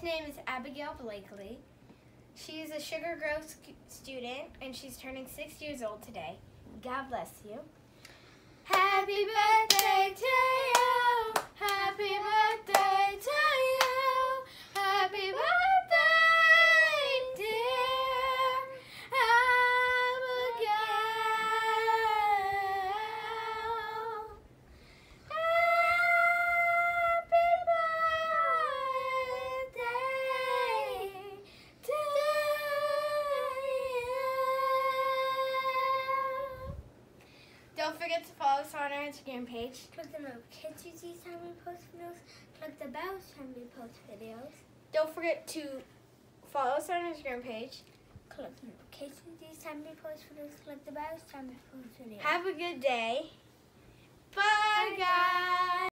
name is Abigail Blakely. She is a Sugar Grove student and she's turning six years old today. God bless you. Forget to follow us on our Instagram page. Click the notifications time we post videos. Click the bells time we post videos. Don't forget to follow us on our Instagram page. Click the notifications time we post videos. Click the bells time we post videos. Have a good day.